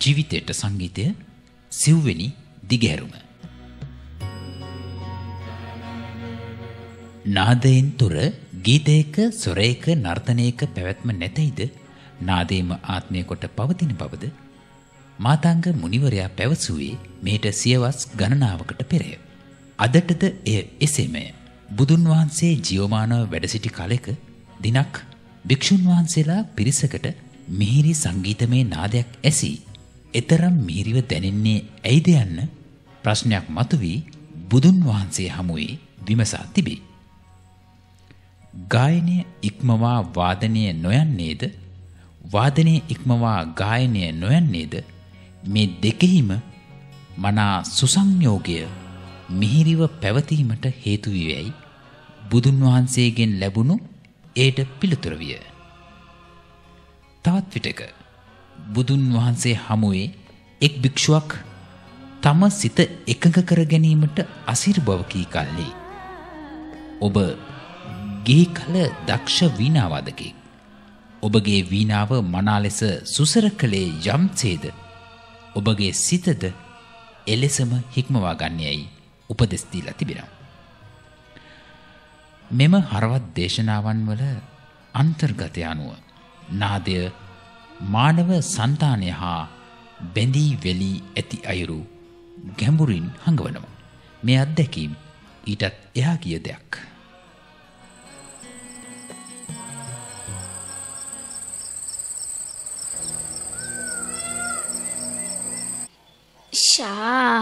ජීවිතයට සංගීතය සිව්වෙනි දිගහැරුම. නාදයෙන් තුර ගීතයක සොරයක නර්තනයක පැවැත්ම නැතයිද නාදේම ආත්මය කොට පවතින බවද මාතංග මුනිවරයා පැවසුවේ මේට සියවස් ගණනාවකට පෙරය. අදටද එය එසේමය. බුදුන් වහන්සේ ජියෝමානව වැඩසිටි කලෙක දිනක් භික්‍ෂූන් වහන්සේලා පිරිසකට මිහිරි සංගීතමය නාදයක් ඇසී එතරම් මිහිරිව දැනෙන්නේ ඇයිද යන්න ප්‍රශ්නයක් මතුවී බුදුන් වහන්සේ හමුවේ විමසා තිබේ. ගායනය ඉක්මවා වාදනය නොයන්නේද වාදනය ඉක්මවා ගායනය නොයන්නේද මේ දෙකෙහිම මනා සුසංයෝගය මිහිරිව පැවතීමට හේතුවයයි බුදුන් වහන්සේගෙන් ලැබුණු ඒට පිළිතුර විය. තවත් විටක බුදුන් වහන්සේ හමුවේ එක් භික්ෂුවක් තම සිත එකඟ කර ගැනීමට අසිර්භවකී කල්ලි. ඔබ ගේ කල දක්ෂ වීනාවාදකෙක්. ඔබගේ වීනාව මනා ලෙස සුසර කළේ යම්සේද ඔබගේ සිතද එලෙසම හික්මවා ගන්නයයි උපදෙස් දීලා තිබෙනවා. මෙම හරවත් දේශනාවන් වල අන්තර්ගතය අනුව නාදය මානව సంతානය හා බැඳී වෙලී ඇති අයුරු ගැඹුරින් හඟවනවා. මේ අත්දැකීම් ඊටත් එහා ගිය දෙයක්. ෂා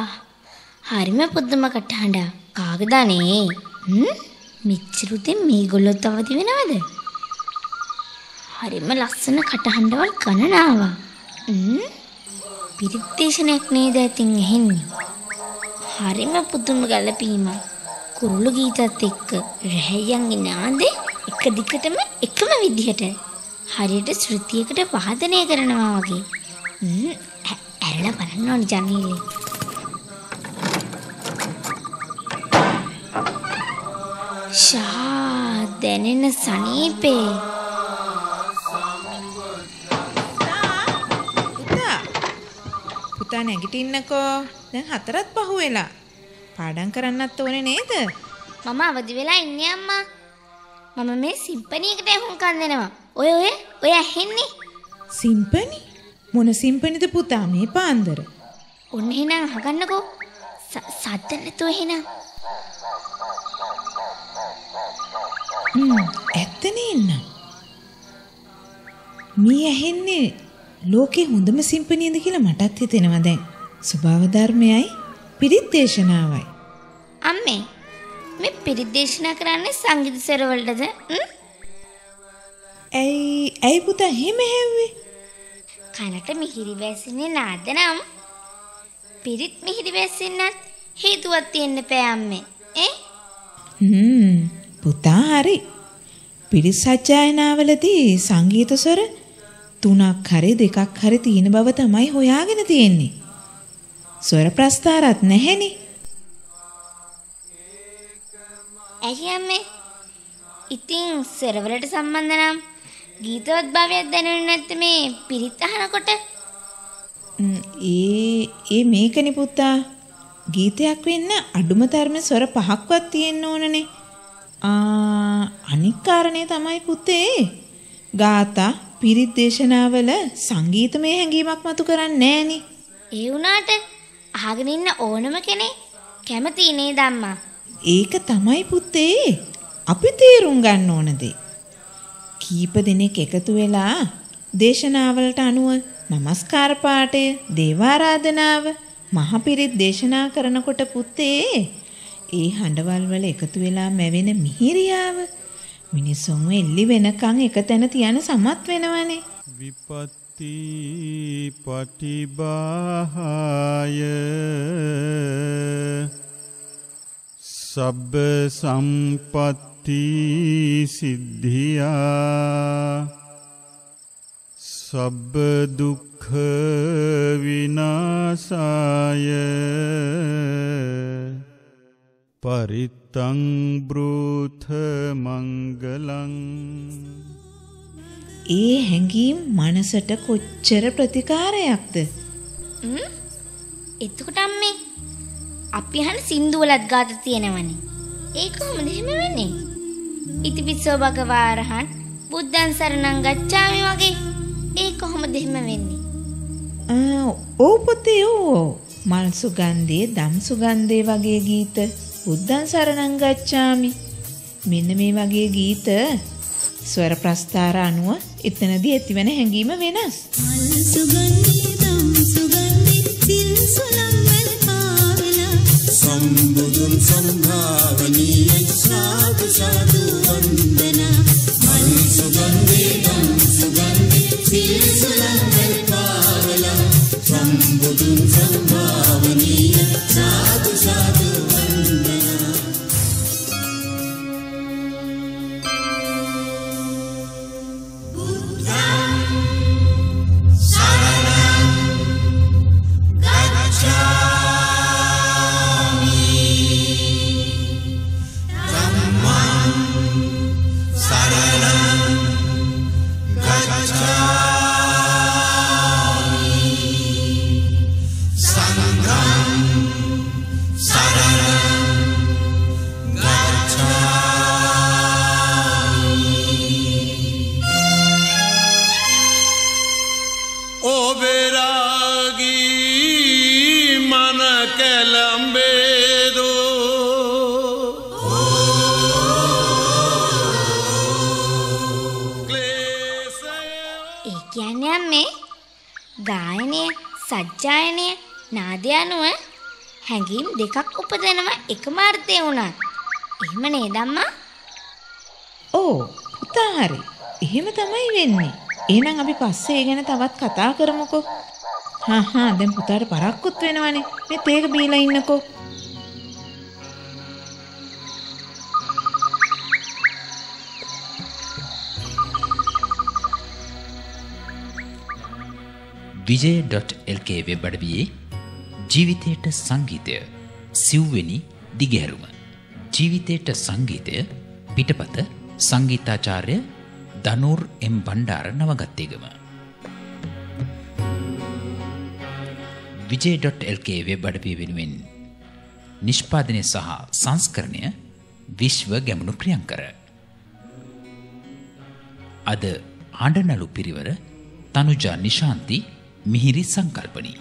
හරිම පුදුම කටහඬ කාගදානේ මෙච්චරුතෙන් මේගොල්ලොත් අවදි වෙනවද? හරිම ලස්සන කටහඬවල් ගණනාවක්. පිරිත් දේශනයක් නේද ඇතින් ඇහෙන්නේ හරිම පුදුම ගැලපීමක්. කුරුළු ගීතත් එක්ක රැහැයන්ගේ නාදේ එක දිගටම එකම විදිහට. හරියට ශ්‍රුතියකට වාදනය කරනවා වගේ. ඇරලා බලන්න ඕනි ජනේලේ. ෂා දැනෙන සනීපේ. පුතා පුතා නැගිටින්නකෝ දැන් හතරත් පහු වෙලා පාඩම් කරන්නත් ඕනේ නේද මම අවදි වෙලා ඉන්නේ අම්මා. මම මේ සිම්පනියකට ඇහුම්කන් දෙනවා. ඔය ඔය ඔය ඇහෙන්නේ? සිම්පනි මොන සිම්පනිද පුතා මේ පාන්දර? ඔන්න එහෙනම් අහගන්නකෝ. සද්ද නැතුව එහෙනම්. හ්ම් ඇත්තනේ ඉන්න. මේ ඇහෙන්නේ ලෝකේ හොඳම සිම්පනියද කියලා මටත් හිතෙනවා දැන්. ස්වභාව ධර්මයයි පිරිත් දේශනාවයි. අම්මේ මේ පිරිත් දේශනා කරන්නේ සංගීත සරවලටද? ඇයි ඇයි පුතා එහෙම හැව්වේ? කනට මිහිරි වැසින්නේ නාද නම් පිරිත් මිහිරි වැසින්නත් හේතුවක් තියෙන්න පෑ අම්මේ ඈ? හ්ම් පුතා හරි. පිරිත් සජ්ජායනාවලදී සංගීත ස්වර තුනක් හරි දෙකක් හරි තියෙන බව තමයි හොයාගෙන තියෙන්නේ. ස්වර ප්‍රස්තාරත් නැහෙනේ. ඇයි අම්මේ? ඉතින් සරවලට සම්බන්ධ නම් ගීතවත් භාවයක් දැනෙන්නේ නැත්te මේ පිරිත් අහනකොට? ඒ ඒ මේකනේ පුතා. ගීතයක් වෙන්න අඩුම තරමේ ස්වර පහක්වත් තියෙන්න ඕනනේ. ආ අනික් කාරණේ තමයි පුතේ. ගාථා පිරිත් දේශනාවල සංගීතමය හැඟීමක් මතු කරන්නේ නෑනේ ඒ වුණාට අහගෙන ඉන්න ඕනම කෙනෙක් කැමති නේද අම්මා? ඒක තමයි පුතේ. අපි තේරුම් ගන්න ඕන දේ කීප දෙනෙක් එකතු වෙලා දේශනාවලට අනුව নমස්කාර පාඨය, දේවාරාධනාව, මහපිරිත් දේශනා කරනකොට පුතේ ඒ හඬවල් වල එකතු වෙලා මැවෙන මිහිරියාව මිනිසුන්ව එල්ලි වෙනකන් එක තැන තියන සමත් වෙනවනේ. විපත්ති පටිබාහාය සබ්බ සම්පත් සති සිද්ධියා සබ්බ දුක්ඛ විනාසාය පරිත්තං බෘථ මංගලං ඒ හැඟීම් මනසට කොච්චර ප්‍රතිකාරයක්ද? එතකොට අම්මේ අපි අහන සින්දු වලත් ගාත තියෙනවනේ. ඒ කොහොමද එහෙම වෙන්නේ? ඉතිපිස්සෝ භගවාරහන් බුද්ධං සරණං ගච්ඡාමි වගේ. ඒ කොහොමද එහෙම වෙන්නේ? ආ ඔව් පුතේ ඔව්. මල් සුගන්ධේ දම් සුගන්ධේ වගේ ගීත බුද්ධං සරණං ගච්ඡාමි. මෙන්න මේ වගේ ගීත ස්වර ප්‍රස්ථාර අනුව එතනදී ඇතිවන හැඟීම වෙනස්. මල් සුගන්ධි සම්බුදුන් සම්භාවනීය සාදු සාදු වන්දනා මල් සුගන්ධි දම් සුගන්ධි සිල් සුලම් වල ඔබෙරාගී මන කැලම්බේදෝ ඒ කියන්නේ අම්මේ ගායනය සජ්ජායනය නාදය අනුව හැඟීම් දෙකක් උපදනවා එකම අර්ථය වුණත්. එහෙම නේද අම්මා? ඕ පුතා හරි. එහෙම තමයි වෙන්නේ. එහෙනම් අපි පස්සේ ඒ ගැන තවත් කතා කරමුකෝ. හා හා දැන් පුතාට පරක්කුත් වෙනවනේ. මේ තේක බීලා ඉන්නකෝ. විජය.lk වෙබ් අඩවියේ ජීවිතයට සංගීතය සිව්වෙනි දිගහැරුම ජීවිතයට සංගීතය පිටපත සංගීතාචාර්ය දනූර් එම් බණ්ඩාර නවගත්තේගම. විජය.lk වෙබ් අඩවිය වෙනුවෙන් නිෂ්පාදනය සහ සංස්කරණය විශ්ව ගැමුණු ප්‍රියංකර. අද ආණ්ඩනලු පිරිවර තනුජා නිශාන්ති මිහිරි සංකල්පනී.